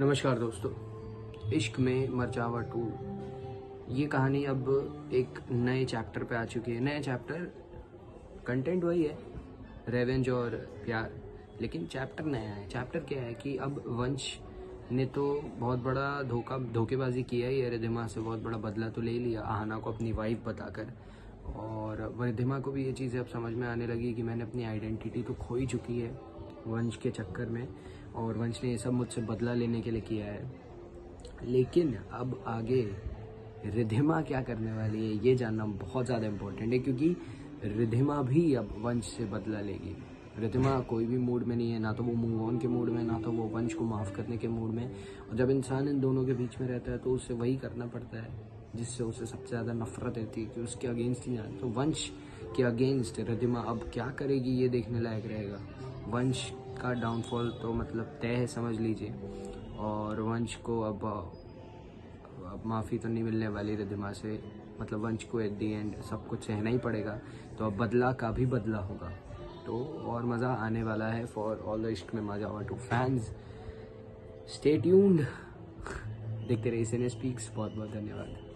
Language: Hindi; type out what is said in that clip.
नमस्कार दोस्तों, इश्क में मरजावा टू। ये कहानी अब एक नए चैप्टर पे आ चुकी है। नया चैप्टर कंटेंट वही है रेवेंज और प्यार। लेकिन चैप्टर नया है। चैप्टर क्या है कि अब वंश ने तो बहुत बड़ा धोखा, धोखेबाजी किया ही है। रिधिमा से बहुत बड़ा बदला तो ले लिया, आहना को अपनी वाइफ बताकर। और रिधिमा को भी ये चीज़ें अब समझ में आने लगी कि मैंने अपनी आइडेंटिटी तो खो ही चुकी है। वंश के चक्कर में और वंश ने ये सब मुझसे बदला लेने के लिए किया है। लेकिन अब आगे रिधिमा क्या करने वाली है, ये जानना बहुत ज़्यादा इम्पोर्टेंट है, क्योंकि रिधिमा भी अब वंश से बदला लेगी। रिधिमा कोई भी मूड में नहीं है, ना तो वो मूव ऑन के मूड में, ना तो वो वंश को माफ़ करने के मूड में। और जब इंसान इन दोनों के बीच में रहता है तो उसे वही करना पड़ता है, जिससे उसे सबसे ज़्यादा नफरत रहती है कि उसके अगेंस्ट ही जाए तो वंश के अगेंस्ट रिधिमा अब क्या करेगी, ये देखने लायक रहेगा। वंश का डाउनफॉल तो मतलब तय है, समझ लीजिए। और वंश को अब अब माफ़ी तो नहीं मिलने वाली रिधिमा से। मतलब वंश को एट दी एंड सब कुछ सहना ही पड़ेगा। तो अब बदला का भी बदला होगा। तो और मज़ा आने वाला है फॉर ऑल द इश्क में मज़ा और टू फैंस स्टे ट्यून्ड देखते रहिए स्पीक्स बहुत बहुत धन्यवाद।